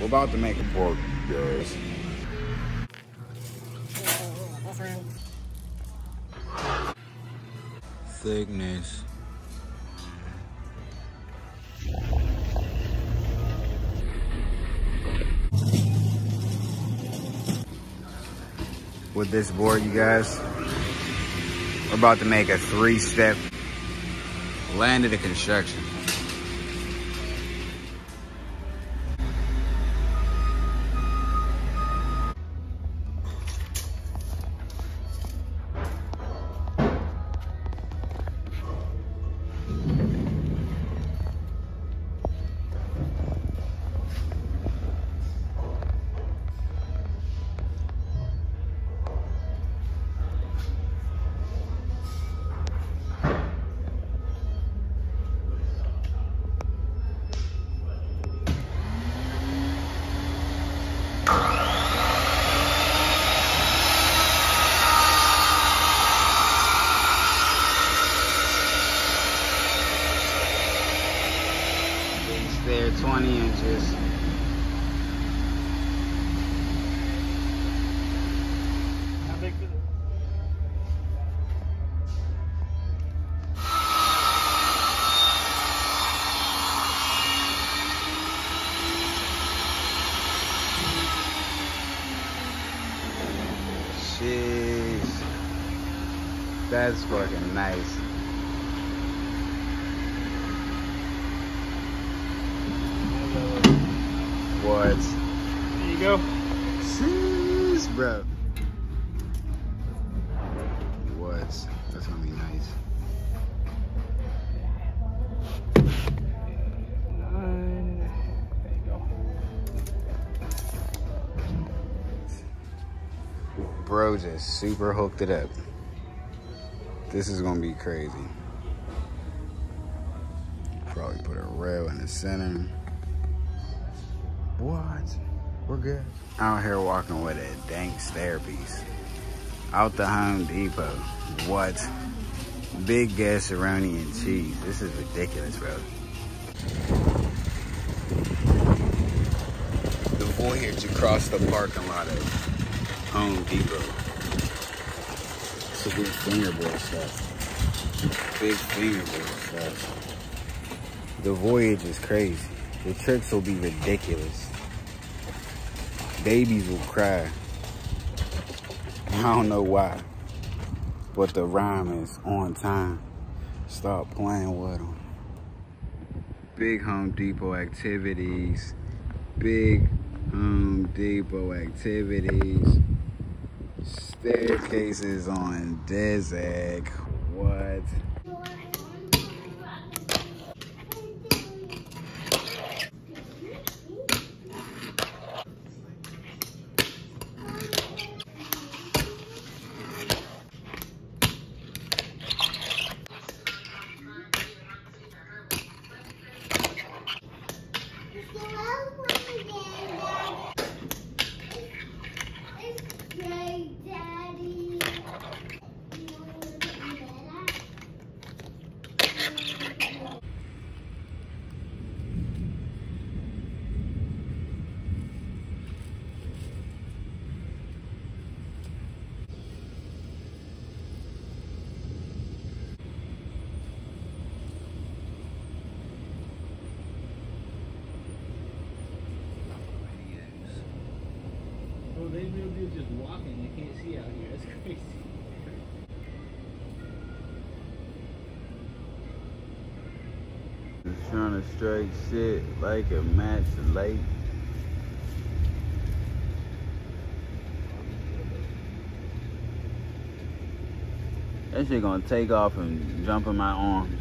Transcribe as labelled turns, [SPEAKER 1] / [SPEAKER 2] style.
[SPEAKER 1] We're about to make a pork, guys. Thickness. With this board, you guys, we're about to make a three-step land of the construction. There, 20 inches. Jeez. That's fucking nice.
[SPEAKER 2] There you go.
[SPEAKER 1] Jeez, bro. What? That's gonna be nice.
[SPEAKER 2] Nine. There you go.
[SPEAKER 1] Bro just super hooked it up. This is gonna be crazy. Probably put a rail in the center. We're good. Out here walking with a dank stair piece. Out the Home Depot. What? Big gasseroni and cheese. This is ridiculous, bro. The voyage across the parking lot of Home Depot. It's a big fingerboard stuff. Big fingerboard stuff. The voyage is crazy. The trips will be ridiculous. Babies will cry. I don't know why. But the rhyme is on time. Stop playing with them. Big Home Depot activities. Big Home Depot activities. Staircases on Dezek. What?
[SPEAKER 3] Daddy.
[SPEAKER 2] Well, they real dudes just walking. They can't see out here. That's crazy.
[SPEAKER 1] Just trying to strike shit like a match late. That shit gonna take off and jump in my arms.